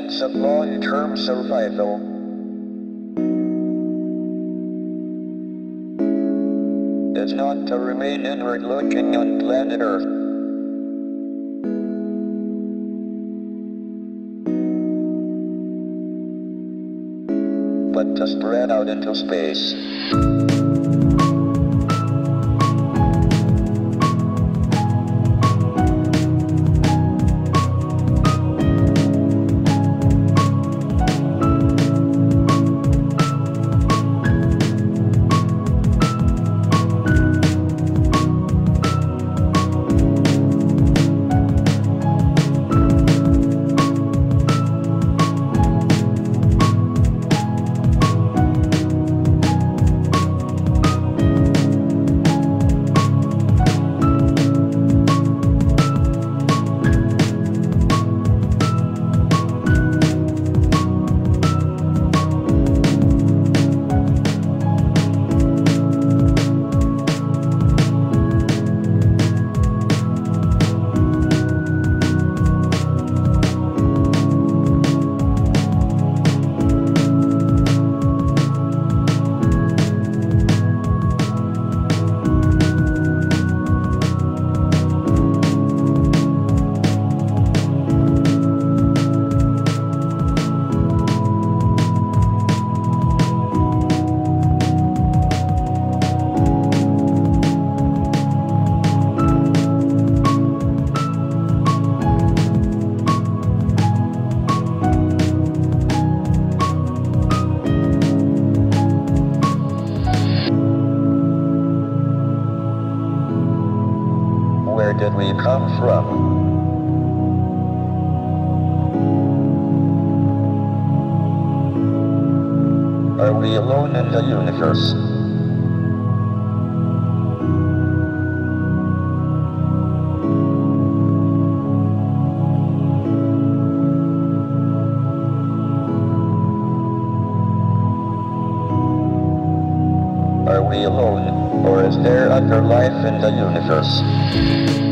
essence of long-term survival. Is not to remain inward looking on planet Earth. But to spread out into space. Did we come from? Are we alone in the universe? Are we alone, or is there other life in the universe?